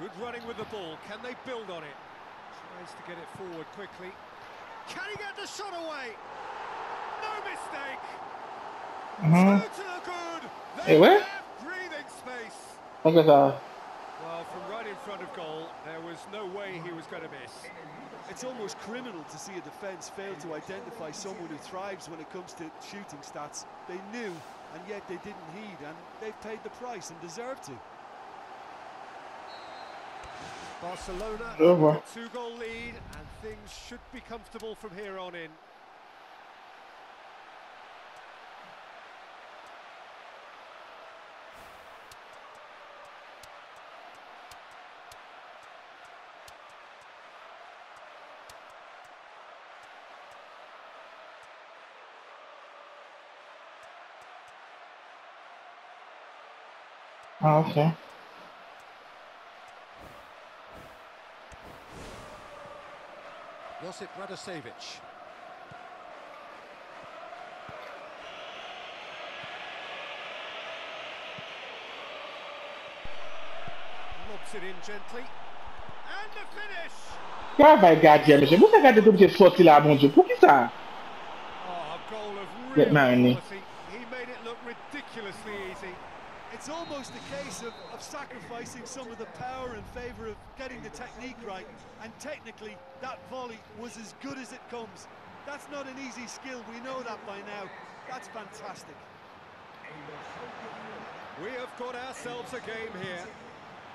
Good running with the ball. Can they build on it? Tries to get it forward quickly. Can he get the shot away? No mistake. Mhm. Two to the good. Eh, They ouais? left breathing space. Ok, ça. Well, from right in front of goal, there was no way he was going to miss. It's almost criminal to see a defence fail to identify someone who thrives when it comes to shooting stats. They knew, and yet they didn't heed, and they've paid the price and deserve to. Barcelona, Je vois. two-goal lead, and things should be comfortable from here on in. Ah, Josip Radosevic. Lobs it in gently. And the finish! Kwa vai gardien, mese? Mwen sa gardien tou mse soti la, bon Diyo? Pou ki sa? Oh, a goal of Get quality. He made it look ridiculously easy. It's almost a case of, of sacrificing some of the power in favour of getting the technique right, and technically, that volley was as good as it comes. That's not an easy skill, we know that by now. That's fantastic. We have got ourselves a game here.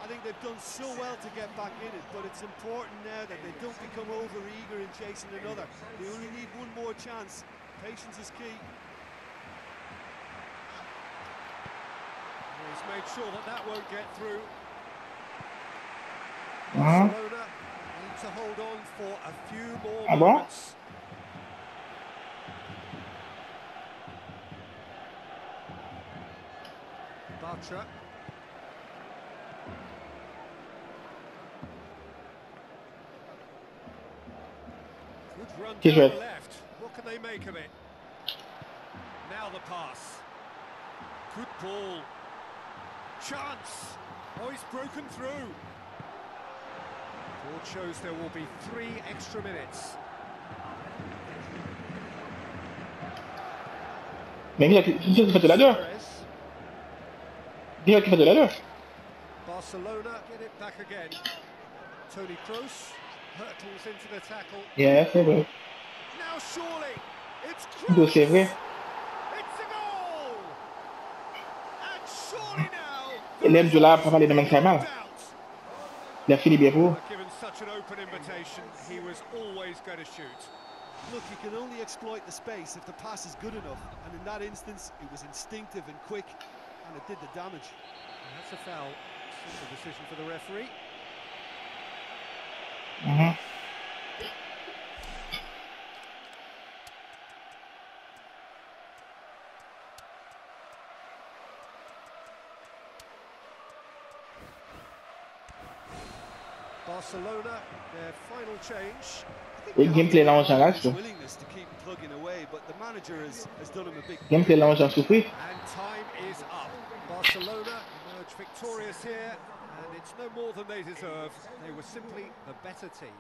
I think they've done so well to get back in it, but it's important now that they don't become over-eager in chasing another. They only need one more chance. Patience is key. He's made sure that that won't get through. Barcelona need to hold on for a few more Ah, bon? moments. Bartra. Good run red. the left. What can they make of it? Now the pass. Good ball. Chance. Oh, he's broken through. Board shows there will be three extra minutes. Men ki ki fete la deur? Perez. Ki ki fete la deur? Barcelona get it back again. Toni Kroos hurtles into the tackle. Yeah, se vre. Now surely it's Kroos. se vre. It's a goal. And surely now. Elem dyo la pa pale de men kay mal. Doubt. La fini bien pou. Given such an open invitation, he was always going to shoot. Look, you can only exploit the space if the pass is good enough, and in that instance, it was instinctive and quick, and it did the damage. And that's a foul. Simple decision for the referee. Mhm. Barcelona, their final change. I think Oui, you have gameplay to là, on admire s'arrache, his ça. willingness to keep plugging away, but the manager has, has done him a big Gameplay la an jan soufri. And time is up. Barcelona emerge victorious here, and it's no more than they deserve. They were simply the better team.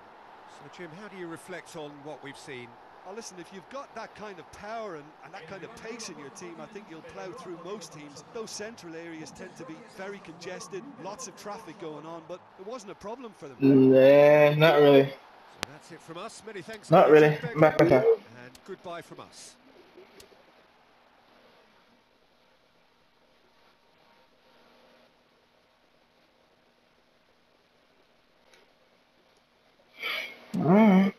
So, Jim, how do you reflect on what we've seen? Oh, listen, if you've got that kind of power and, and that kind of pace in your team, I think you'll plough through most teams. Those central areas tend to be very congested, lots of traffic going on, but it wasn't a problem for them. Eh, not really. So that's it from us. Many thanks. Not really. Jim Back Beglin, with that. And goodbye from us. Alright. Alright.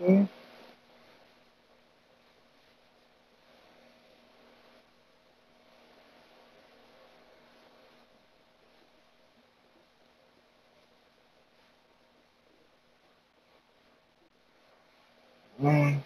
Okay. Mhm.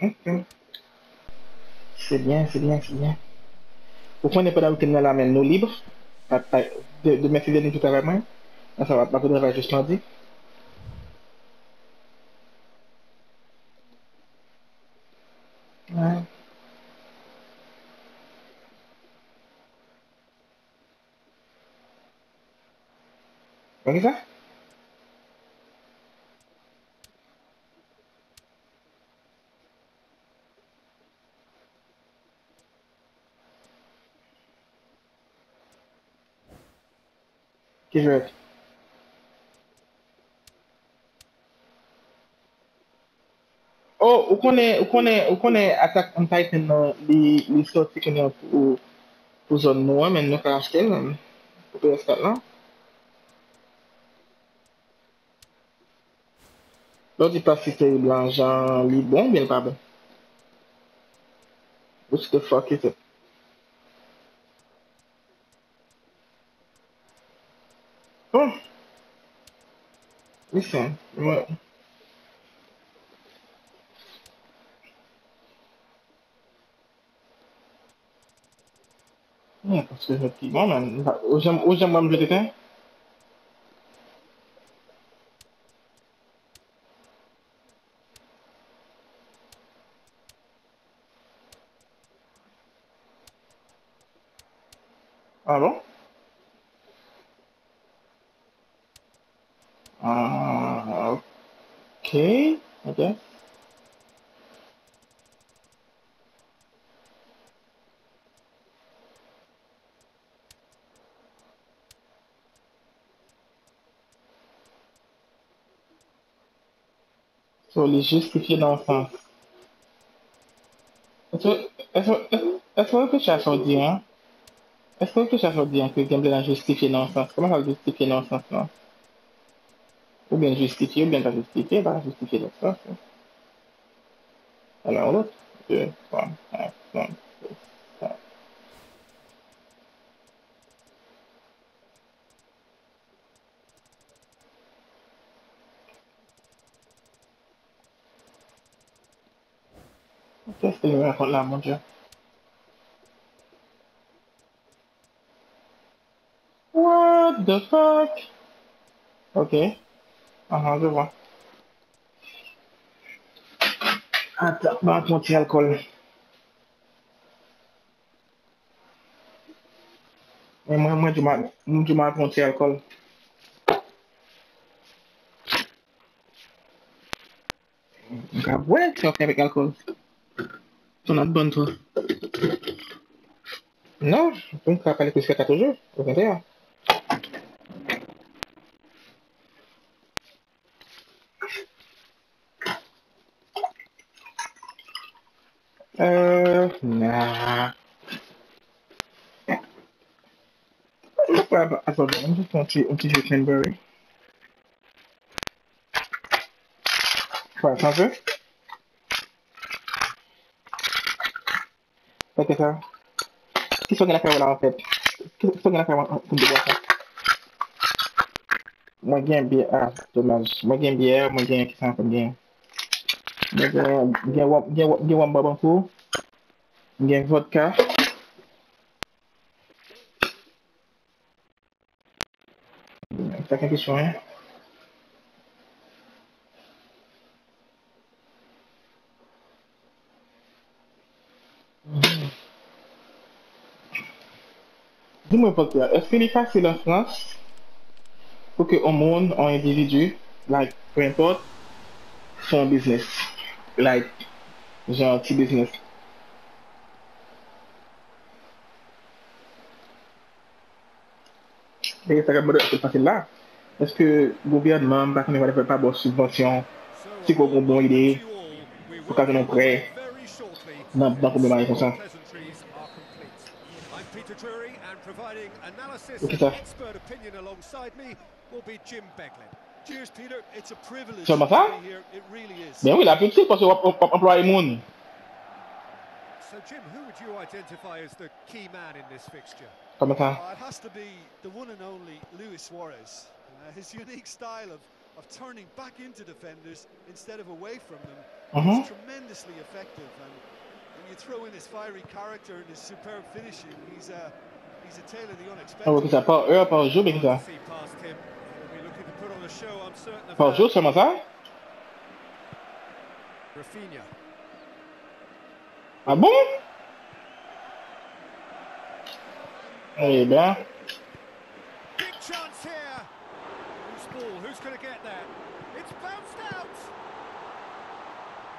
C'est bien, c'est bien, c'est bien. Pourquoi on n'est pas dans le terminal à nous libre de, de mettre les tout à main Ça va pas pouvoir juste en dire. Ouais. Regarde ça? Ki jwe? Oh, ou konen, ou konen, ou konen Attack on Titan nan li, li soti konen pou, pou zon nou an men nou ka achete nan. Pou pe eskat lan. Lò di pa si te blanjan li bon, bien pa ben. Which the fuck is it? C'est ça, ouais. Ouais, parce que effectivement, man, où j'aimerais me jeter guess. Sur les justifier dans le sens. Est-ce que tu as sorti, hein? Est-ce que tu as sorti hein, que le gameplay l'a justifié dans le sens? Comment ça justifier dans le sens, non? Ou bien justifiye, ou bien pas justifiye, pas justifiye nan sens. Alors, l'autre, deux, trois, quatre, cinq, six, sept. Qu'est-ce que je raconte là, mon Dieu? What the fuck? Ok. Ah, je vois. Attends, bah, mon petit alcool. Mais moi, moi, je m'en, je m'en mon petit alcool. Ouais, tu vas faire avec alcool. T'en as de bonne, toi. Non, je ne peux pas aller plus qu'à toujours. Au contraire. Euh, nah. Look what I. I'm just going to ça. Si ce qu'on a fait là en fait. Si ce qu'on a fait. Moi j'ai un bière. Ah, dommage. Moi j'ai un bière, moi j'ai un qui bien. J'ai un fou ngeen vodka taka question hein Dis-moi, Voltaire, est-ce qu'il est facile en France? Pour qu'un monde, un individu, like, peu importe, son business? Like, genre, petit business. léegi sa mo do facile la est-ce que gouvernement ne va faire pas bonne subvention si ko gon bon idée pour ka non prêt nan ban ko mari comme ça? Okay, ça. Seulement ça? Ben oui, la parce qu'on employer Moon. So, Jim, who would you identify as the key man in this fixture? Ça. Uh, it has to be the one and only Luis Suarez. Uh, his unique style of, of turning back into defenders instead of away from them. Mhm. It's tremendously effective, and when you throw in his fiery character and his superb finishing, he's a he's a tale of the ouais, que ça, unexpected. par heure, par jour, mais que ça. See past him. He'll be looking to put on a show, I'm certain of Par that. jour seulement ça? Rafinha. Ah bon? There you go. Big chance here. Who's ball? Who's going to get there? It's bounced out.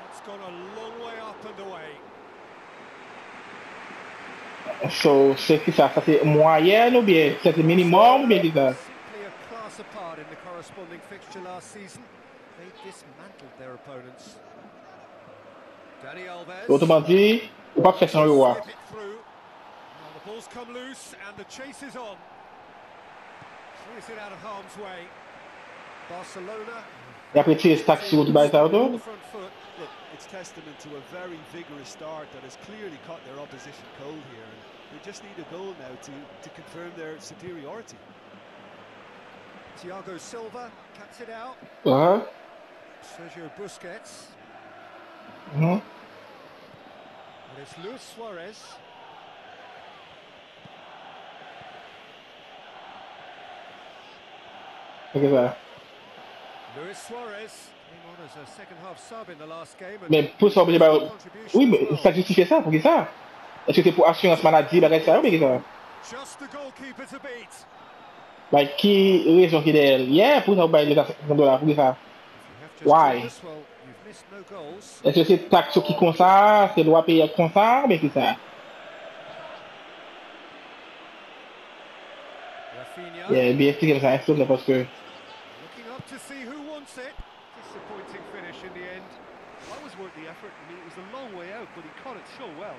It's gone a long way up and away. So, se ki sa, sa se mwayen ou bien, se se minimum ou bien di sa? Simply a class apart in the corresponding fixture last season. They dismantled their opponents. Danny Alves. Otman di, ou pa fè san yo wak. Slip it through. Now the ball's come loose and the chase is on. Clears it out of harm's way. Barcelona. Et après, tirer ce taxi sur le bail ça on autour. the front foot. Look, it's testament to a very vigorous start that has clearly caught their opposition cold here, and they just need a goal now to to confirm their superiority. Thiago Silva cuts it out. Ouais. Sergio Busquets. Mhm. And it's Luis Suarez. Look at that. Luis Suarez Men pou sa obje bayo Oui, sa justifiye sa, pou ki sa Eske se pou asyans manadji bagay sa yo, pou ki sa Like, ki rezon ki del Yeah, pou sa obje bayo lèzan do la, pou ki sa Why Eske se tak sou ki konsa Se lwa peye konsa, pou ki sa ça? Rafinha Yeah, bien expliqué ça, est-ce que parce que looking up to see who wants it. Disappointing finish in the end. That was worth the effort. I mean, it was a long way out, but he caught it so well.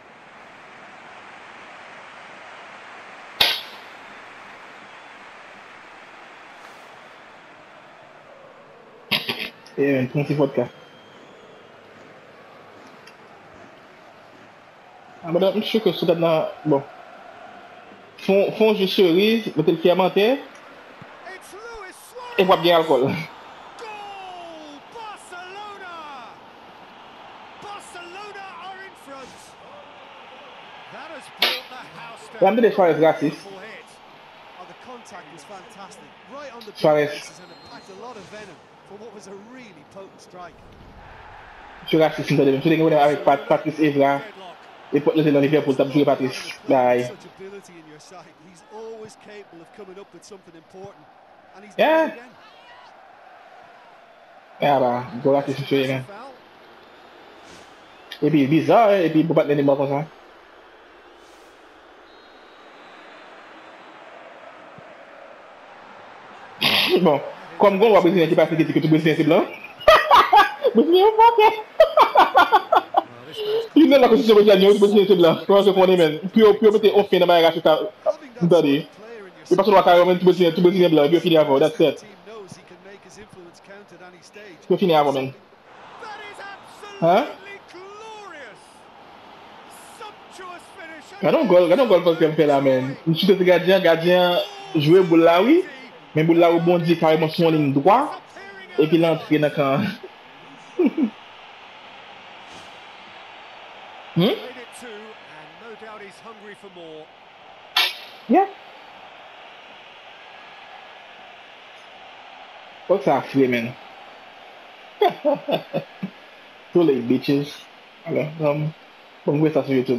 c'est un 36 vodka. Ah, ben, je suis sûr que c'est dans, bon. font, font juste cerise, mettez le fermenter. Et voit bien l'alcool. L'amener de Suarez gratis. Suarez. Je suis gratis, je suis avec Patrice Evra. E pot nou se nan li fè pou tap jure Patrice. Bye. Yeah. Yeah ba, go la ki si chwe gen. E pi bizar, e pi pou pat nen di mò kon sa. Bon, kom gon wap bezine ki pa fè ki ti ki tou bezine se blan. Bezine ou fò ke. Ha ha ha ha. Li men la konstitusyon pou jan yon, pou jan yon la, konwen se konen men, pou yo mette ofen nan man yon e racheta mdade, yon pason wakare men, pou jan yon la, pou yo fini avon, that's it. Pou yo fini avon men. Ha? Ganon gol, ganon gol pou kem pe la men. Mchite se gadyen, gadyen, jwe boula wii, men boula wou bondi kareman son lin dwa, epi lan tre na kan. Hmm? Made it two, and no doubt he's hungry for more. Yeah. What's that man? Too late, bitches. Alors, um, bon, on va ça sur YouTube.